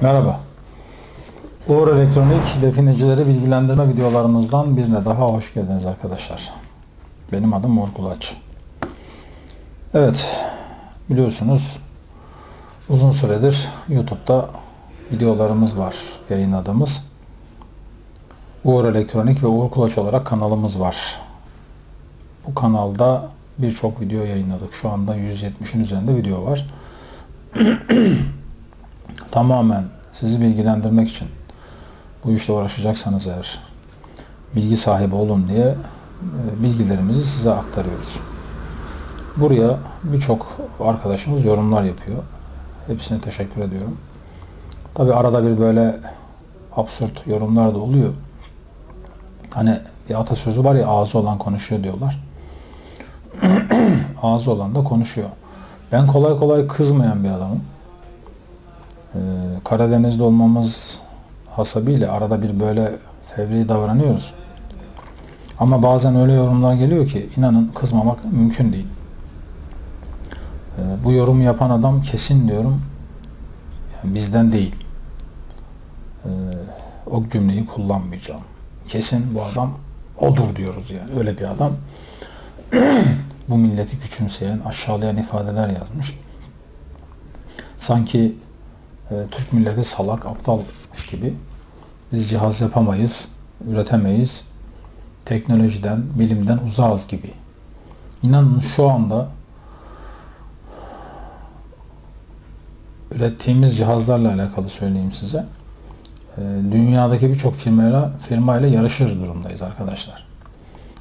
Merhaba. Uğur Elektronik definecileri bilgilendirme videolarımızdan birine daha hoş geldiniz arkadaşlar. Benim adım Uğur Kulaç. Evet, biliyorsunuz uzun süredir YouTube'da videolarımız var yayınladığımız. Uğur Elektronik ve Uğur Kulaç olarak kanalımız var. Bu kanalda birçok video yayınladık. Şu anda 170'in üzerinde video var. Tamamen sizi bilgilendirmek için bu işle uğraşacaksanız eğer bilgi sahibi olun diye e, bilgilerimizi size aktarıyoruz. Buraya birçok arkadaşımız yorumlar yapıyor. Hepsine teşekkür ediyorum. Tabi arada bir böyle absürt yorumlar da oluyor. Hani bir atasözü var ya ağzı olan konuşuyor diyorlar. ağzı olan da konuşuyor. Ben kolay kolay kızmayan bir adamım. Karadeniz'de olmamız hasabıyla arada bir böyle fevri davranıyoruz. Ama bazen öyle yorumlar geliyor ki inanın kızmamak mümkün değil. Ee, bu yorumu yapan adam kesin diyorum yani bizden değil. Ee, o cümleyi kullanmayacağım. Kesin bu adam odur diyoruz yani. Öyle bir adam bu milleti küçümseyen, aşağılayan ifadeler yazmış. Sanki e, Türk milleti salak, aptalmış gibi. Biz cihaz yapamayız, üretemeyiz. Teknolojiden, bilimden uzağız gibi. İnanın şu anda ürettiğimiz cihazlarla alakalı söyleyeyim size. E, dünyadaki birçok firmayla firmayla yarışır durumdayız arkadaşlar.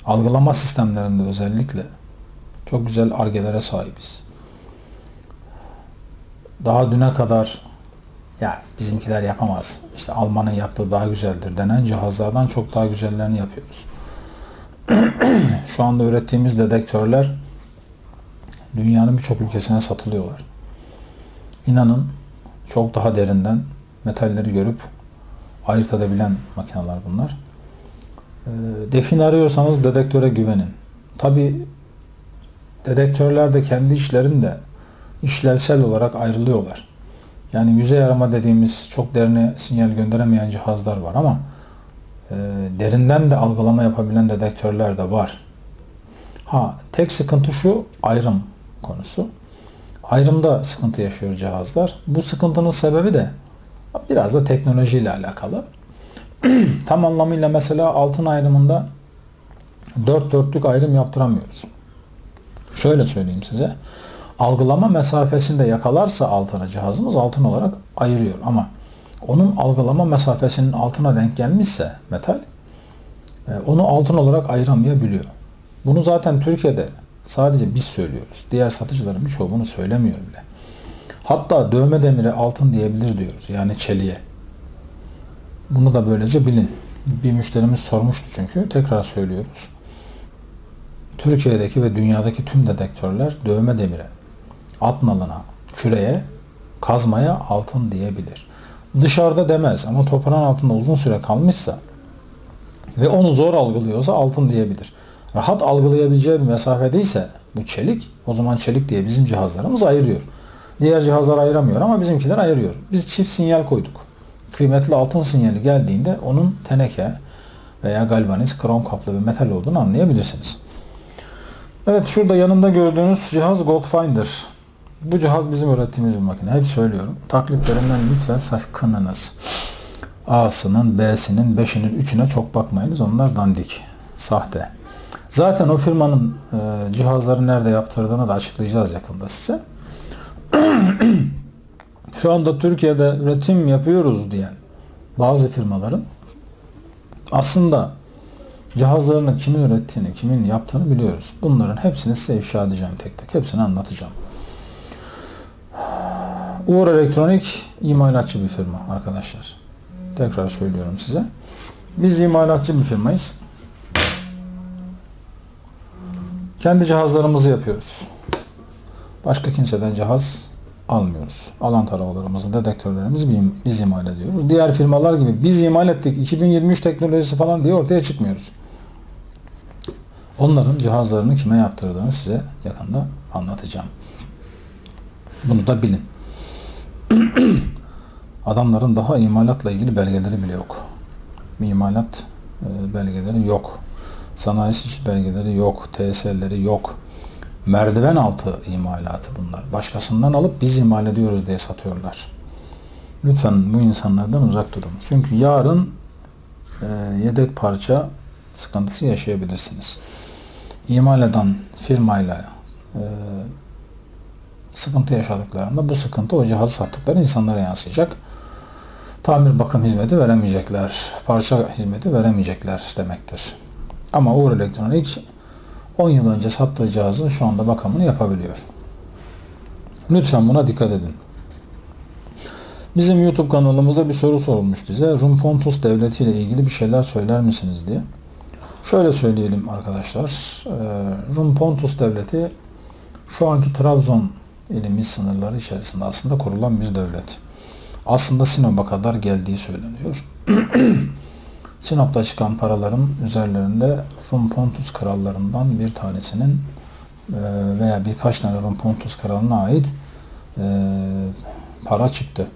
Algılama sistemlerinde özellikle çok güzel argelere sahibiz. Daha düne kadar ya bizimkiler yapamaz. İşte Alman'ın yaptığı daha güzeldir denen cihazlardan çok daha güzellerini yapıyoruz. Şu anda ürettiğimiz dedektörler dünyanın birçok ülkesine satılıyorlar. İnanın çok daha derinden metalleri görüp ayırt edebilen makineler bunlar. Ee, defin arıyorsanız dedektöre güvenin. Tabi dedektörler de kendi işlerinde işlevsel olarak ayrılıyorlar. Yani yüzey arama dediğimiz çok derine sinyal gönderemeyen cihazlar var ama e, derinden de algılama yapabilen dedektörler de var. Ha tek sıkıntı şu ayrım konusu. Ayrımda sıkıntı yaşıyor cihazlar. Bu sıkıntının sebebi de biraz da teknolojiyle alakalı. Tam anlamıyla mesela altın ayrımında dört dörtlük ayrım yaptıramıyoruz. Şöyle söyleyeyim size algılama mesafesinde yakalarsa altına cihazımız altın olarak ayırıyor. Ama onun algılama mesafesinin altına denk gelmişse metal e, onu altın olarak ayıramayabiliyor. Bunu zaten Türkiye'de sadece biz söylüyoruz. Diğer satıcıların birçoğu bunu söylemiyor bile. Hatta dövme demire altın diyebilir diyoruz. Yani çeliğe. Bunu da böylece bilin. Bir müşterimiz sormuştu çünkü. Tekrar söylüyoruz. Türkiye'deki ve dünyadaki tüm dedektörler dövme demire at nalına, küreye, kazmaya altın diyebilir. Dışarıda demez ama toprağın altında uzun süre kalmışsa ve onu zor algılıyorsa altın diyebilir. Rahat algılayabileceği bir mesafedeyse bu çelik, o zaman çelik diye bizim cihazlarımız ayırıyor. Diğer cihazlar ayıramıyor ama bizimkiler ayırıyor. Biz çift sinyal koyduk. Kıymetli altın sinyali geldiğinde onun teneke veya galvaniz, krom kaplı bir metal olduğunu anlayabilirsiniz. Evet şurada yanımda gördüğünüz cihaz Goldfinder. Bu cihaz bizim ürettiğimiz bir makine. Hep söylüyorum. Taklitlerinden lütfen sakınınız. A'sının, B'sinin, 5'inin, 3'üne çok bakmayınız. Onlar dandik. Sahte. Zaten o firmanın e, cihazları nerede yaptırdığını da açıklayacağız yakında size. Şu anda Türkiye'de üretim yapıyoruz diyen bazı firmaların aslında cihazlarını kimin ürettiğini, kimin yaptığını biliyoruz. Bunların hepsini size ifşa edeceğim tek tek. Hepsini anlatacağım. Uğur Elektronik imalatçı bir firma arkadaşlar. Tekrar söylüyorum size. Biz imalatçı bir firmayız. Kendi cihazlarımızı yapıyoruz. Başka kimseden cihaz almıyoruz. Alan taramalarımızı, dedektörlerimizi biz imal ediyoruz. Diğer firmalar gibi biz imal ettik 2023 teknolojisi falan diye ortaya çıkmıyoruz. Onların cihazlarını kime yaptırdığını size yakında anlatacağım. Bunu da bilin. Adamların daha imalatla ilgili belgeleri bile yok. İmalat e, belgeleri yok. Sanayi içi belgeleri yok. TSL'leri yok. Merdiven altı imalatı bunlar. Başkasından alıp biz imal ediyoruz diye satıyorlar. Lütfen bu insanlardan uzak durun. Çünkü yarın e, yedek parça sıkıntısı yaşayabilirsiniz. İmal eden firmayla e, sıkıntı yaşadıklarında bu sıkıntı o cihazı sattıkları insanlara yansıyacak. Tamir bakım hizmeti veremeyecekler. Parça hizmeti veremeyecekler demektir. Ama Uğur Elektronik 10 yıl önce sattığı cihazın şu anda bakımını yapabiliyor. Lütfen buna dikkat edin. Bizim YouTube kanalımızda bir soru sorulmuş bize. Rum Pontus Devleti ile ilgili bir şeyler söyler misiniz diye. Şöyle söyleyelim arkadaşlar. Rum Pontus Devleti şu anki Trabzon ilimiz sınırları içerisinde aslında kurulan bir devlet. Aslında Sinop'a kadar geldiği söyleniyor. Sinop'ta çıkan paraların üzerlerinde Rum Pontus krallarından bir tanesinin e, veya birkaç tane Rum Pontus kralına ait e, para çıktı.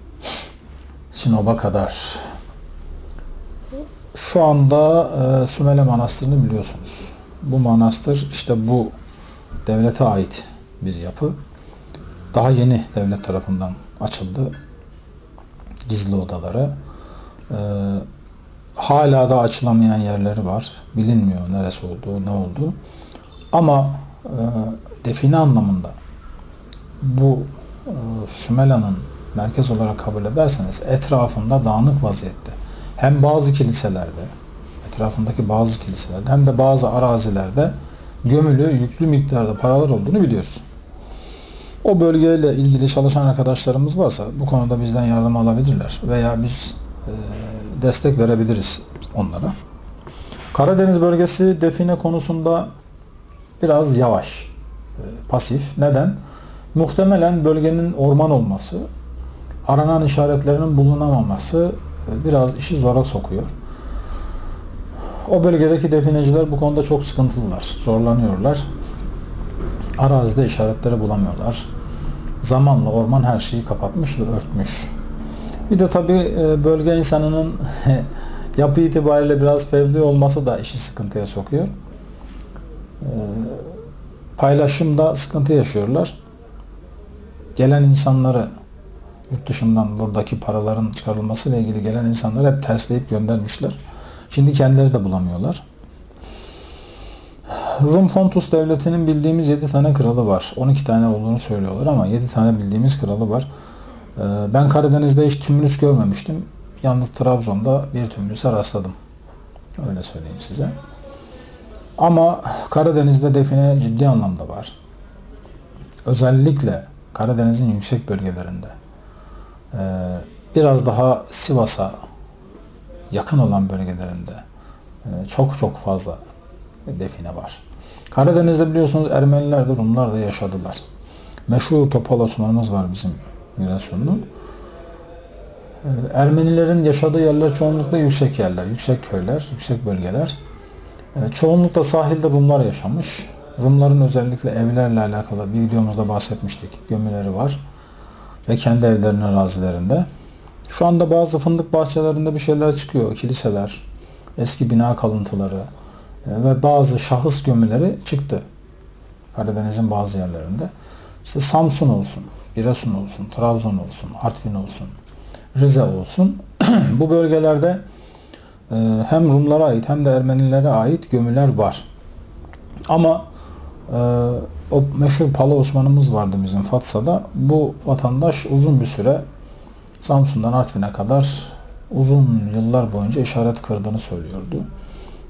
Sinop'a kadar. Şu anda e, Sümele Manastırı'nı biliyorsunuz. Bu manastır işte bu devlete ait bir yapı. Daha yeni devlet tarafından açıldı. Gizli odaları. E, hala da açılamayan yerleri var. Bilinmiyor neresi olduğu, ne olduğu. Ama e, define anlamında bu e, Sümela'nın merkez olarak kabul ederseniz etrafında dağınık vaziyette hem bazı kiliselerde etrafındaki bazı kiliselerde hem de bazı arazilerde gömülü yüklü miktarda paralar olduğunu biliyoruz. O bölgeyle ilgili çalışan arkadaşlarımız varsa bu konuda bizden yardım alabilirler veya biz e, destek verebiliriz onlara. Karadeniz bölgesi define konusunda biraz yavaş, e, pasif. Neden? Muhtemelen bölgenin orman olması, aranan işaretlerinin bulunamaması e, biraz işi zora sokuyor. O bölgedeki defineciler bu konuda çok sıkıntılılar, zorlanıyorlar. Arazide işaretleri bulamıyorlar. Zamanla orman her şeyi kapatmış ve örtmüş. Bir de tabi e, bölge insanının yapı itibariyle biraz fevri olması da işi sıkıntıya sokuyor. E, paylaşımda sıkıntı yaşıyorlar. Gelen insanları yurt dışından buradaki paraların çıkarılması ile ilgili gelen insanları hep tersleyip göndermişler. Şimdi kendileri de bulamıyorlar. Rum Pontus devletinin bildiğimiz 7 tane kralı var. 12 tane olduğunu söylüyorlar ama 7 tane bildiğimiz kralı var. Ee, ben Karadeniz'de hiç tümülüs görmemiştim. Yalnız Trabzon'da bir tümülüse rastladım. Öyle söyleyeyim size. Ama Karadeniz'de define ciddi anlamda var. Özellikle Karadeniz'in yüksek bölgelerinde. Ee, biraz daha Sivas'a yakın olan bölgelerinde e, çok çok fazla define var. Karadeniz'de biliyorsunuz Ermeniler de Rumlar da yaşadılar. Meşhur Topal Osman'ımız var bizim Giresunlu. Ee, Ermenilerin yaşadığı yerler çoğunlukla yüksek yerler, yüksek köyler, yüksek bölgeler. Ee, çoğunlukla sahilde Rumlar yaşamış. Rumların özellikle evlerle alakalı bir videomuzda bahsetmiştik. Gömüleri var. Ve kendi evlerinin arazilerinde. Şu anda bazı fındık bahçelerinde bir şeyler çıkıyor. Kiliseler, eski bina kalıntıları ve bazı şahıs gömüleri çıktı. Karadeniz'in bazı yerlerinde. İşte Samsun olsun, Giresun olsun, Trabzon olsun, Artvin olsun, Rize olsun. Bu bölgelerde e, hem Rumlara ait hem de Ermenilere ait gömüler var. Ama e, o meşhur Pala Osman'ımız vardı bizim Fatsa'da. Bu vatandaş uzun bir süre Samsun'dan Artvin'e kadar uzun yıllar boyunca işaret kırdığını söylüyordu.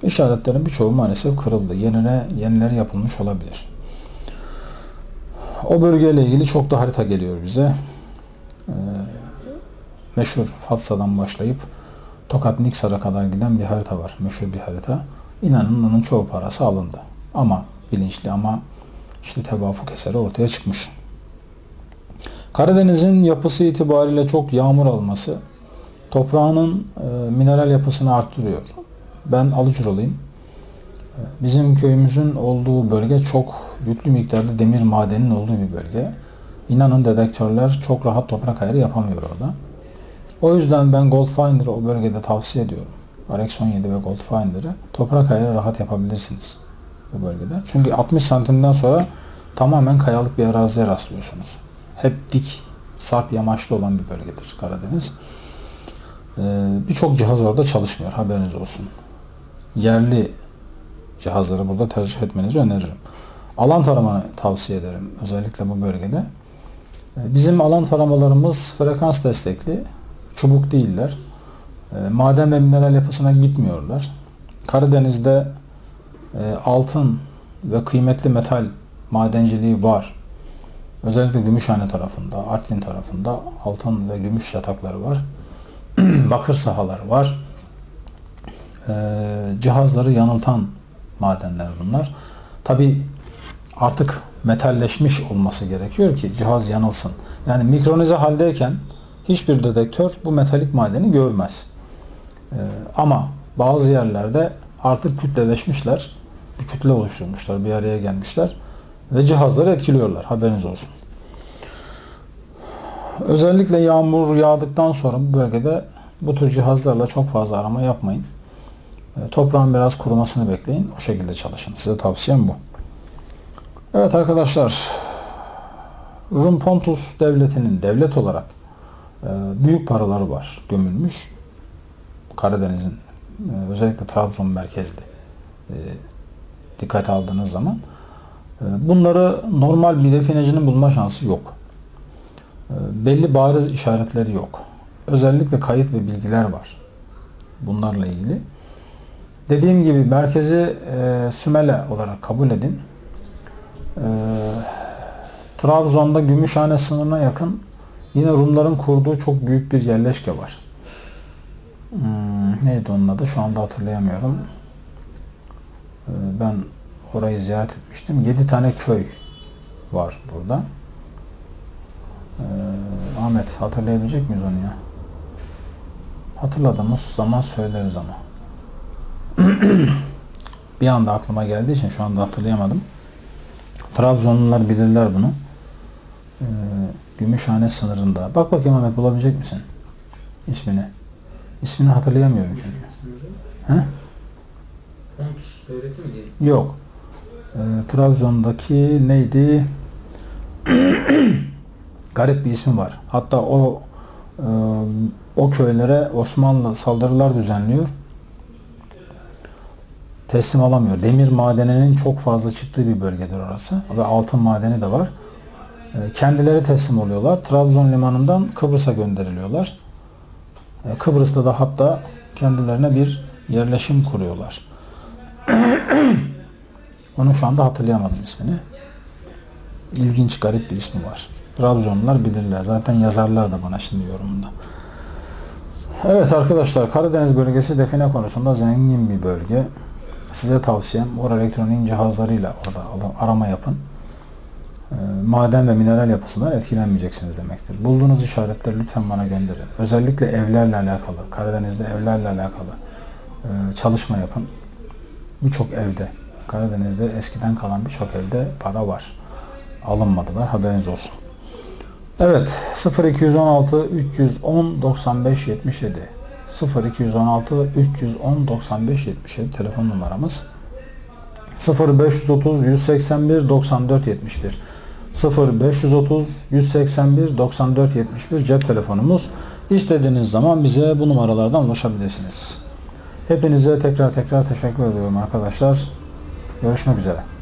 İşaretlerin birçoğu maalesef kırıldı. Yenine, yenileri yapılmış olabilir. O bölgeyle ilgili çok da harita geliyor bize. Ee, meşhur Fatsa'dan başlayıp Tokat Niksar'a kadar giden bir harita var. Meşhur bir harita. İnanın onun çoğu parası alındı. Ama bilinçli ama işte tevafuk eseri ortaya çıkmış. Karadeniz'in yapısı itibariyle çok yağmur alması toprağının e, mineral yapısını arttırıyor. Ben Alıcıralıyım. Bizim köyümüzün olduğu bölge çok yüklü miktarda demir madeninin olduğu bir bölge. İnanın dedektörler çok rahat toprak ayarı yapamıyor orada. O yüzden ben Goldfinder'ı o bölgede tavsiye ediyorum. RX 17 ve Goldfinder'ı toprak ayarı rahat yapabilirsiniz bu bölgede. Çünkü 60 santimden sonra tamamen kayalık bir araziye rastlıyorsunuz. Hep dik, sarp yamaçlı olan bir bölgedir Karadeniz. Ee, Birçok cihaz orada çalışmıyor. Haberiniz olsun. Yerli cihazları burada tercih etmenizi öneririm. Alan taramanı tavsiye ederim. Özellikle bu bölgede. Ee, Bizim alan taramalarımız frekans destekli. Çubuk değiller. Ee, Maden ve mineral yapısına gitmiyorlar. Karadeniz'de e, altın ve kıymetli metal madenciliği var. Özellikle Gümüşhane tarafında, Artvin tarafında altın ve gümüş yatakları var. Bakır sahaları var. Ee, cihazları yanıltan madenler bunlar. Tabi artık metalleşmiş olması gerekiyor ki cihaz yanılsın. Yani mikronize haldeyken hiçbir dedektör bu metalik madeni görmez. Ee, ama bazı yerlerde artık kütleleşmişler. Bir kütle oluşturmuşlar, bir araya gelmişler ve cihazları etkiliyorlar. Haberiniz olsun. Özellikle yağmur yağdıktan sonra bu bölgede bu tür cihazlarla çok fazla arama yapmayın. E, Toprağın biraz kurumasını bekleyin. O şekilde çalışın. Size tavsiyem bu. Evet arkadaşlar. Rum Pontus devletinin devlet olarak e, büyük paraları var gömülmüş. Karadeniz'in e, özellikle Trabzon merkezli dikkate aldığınız zaman bunları normal bir definecinin bulma şansı yok. Belli bariz işaretleri yok. Özellikle kayıt ve bilgiler var. Bunlarla ilgili. Dediğim gibi merkezi e, Sümele olarak kabul edin. E, Trabzon'da Gümüşhane sınırına yakın yine Rumların kurduğu çok büyük bir yerleşke var. Hmm, neydi onun adı? Şu anda hatırlayamıyorum. E, ben orayı ziyaret etmiştim. 7 tane köy var burada. E, Ahmet hatırlayabilecek miyiz onu ya? Hatırladığımız zaman söyleriz ama. Bir anda aklıma geldiği için şu anda hatırlayamadım. Trabzonlular bilirler bunu. Ee, Gümüşhane sınırında. Bak bakayım Ahmet bulabilecek misin? ismini? İsmini hatırlayamıyorum çünkü. He? Pontus devleti mi diyelim? Yok. Ee, Trabzon'daki neydi? Garip bir ismi var. Hatta o e, o köylere Osmanlı saldırılar düzenliyor. Teslim alamıyor. Demir madeninin çok fazla çıktığı bir bölgedir orası. Ve altın madeni de var. E, Kendileri teslim oluyorlar. Trabzon limanından Kıbrıs'a gönderiliyorlar. E, Kıbrıs'ta da hatta kendilerine bir yerleşim kuruyorlar. Onu şu anda hatırlayamadım ismini. İlginç, garip bir ismi var. Trabzonlular bilirler. Zaten yazarlar da bana şimdi yorumunda. Evet arkadaşlar Karadeniz bölgesi define konusunda zengin bir bölge. Size tavsiyem Ora elektronik cihazlarıyla orada arama yapın. Ee, Maden ve mineral yapısından etkilenmeyeceksiniz demektir. Bulduğunuz işaretleri lütfen bana gönderin. Özellikle evlerle alakalı, Karadeniz'de evlerle alakalı e, çalışma yapın. Birçok evde, Karadeniz'de eskiden kalan birçok evde para var. Alınmadılar. Haberiniz olsun. Evet 0216 310 95 77 0216 310 95 77 telefon numaramız 0530 181 94 71 0530 181 94 71 cep telefonumuz. İstediğiniz zaman bize bu numaralardan ulaşabilirsiniz. Hepinize tekrar tekrar teşekkür ediyorum arkadaşlar. Görüşmek üzere.